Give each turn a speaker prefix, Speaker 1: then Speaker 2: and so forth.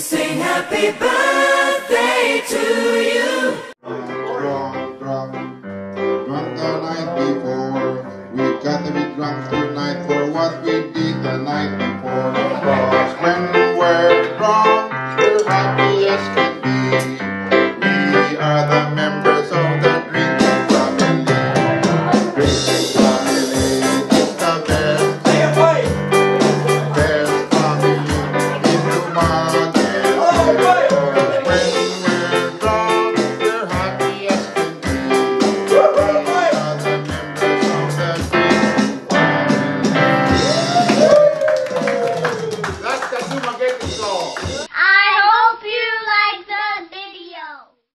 Speaker 1: sing happy birthday to you.
Speaker 2: Drunk, drunk, drunk the night before. We got to be drunk tonight for what we did the night before. When we're drunk, we're happy as can Rock.